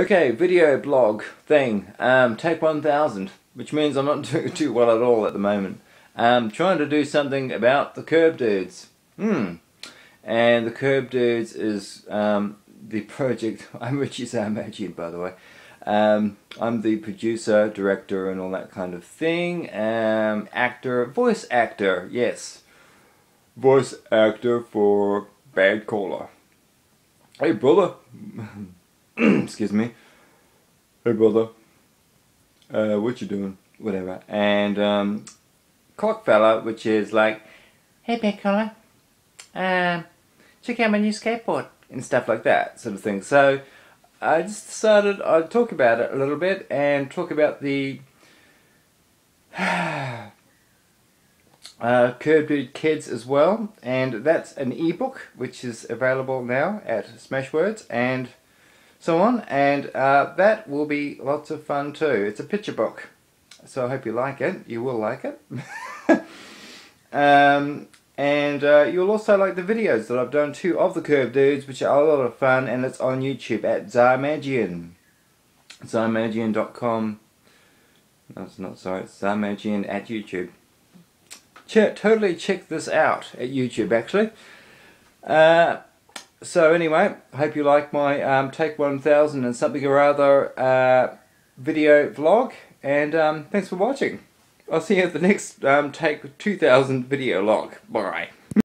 Okay, video blog thing, um, take 1000, which means I'm not doing too well at all at the moment. Um, trying to do something about the Curb Dudes. Hmm. And the Curb Dudes is um, the project, I'm Richie Zarmajian by the way. Um, I'm the producer, director and all that kind of thing. Um, actor, voice actor, yes. Voice actor for Bad Cola. Hey brother. excuse me. Hey brother. Uh, what you doing? Whatever. And um, Cockfella, which is like, hey big fella, um, check out my new skateboard and stuff like that sort of thing. So I just decided I'd talk about it a little bit and talk about the uh, Curb Dude Kids as well. And that's an ebook which is available now at Smashwords and so on and uh, that will be lots of fun too. It's a picture book so I hope you like it. You will like it. um, and uh, you'll also like the videos that I've done too of the Curb Dudes which are a lot of fun and it's on YouTube at Zarmajian. Zarmajian.com No not sorry, it's Zarmajian at YouTube. Totally check this out at YouTube actually. Uh, so anyway, I hope you like my um, Take 1000 and something or other uh, video vlog. And um, thanks for watching. I'll see you at the next um, Take 2000 video log. Bye.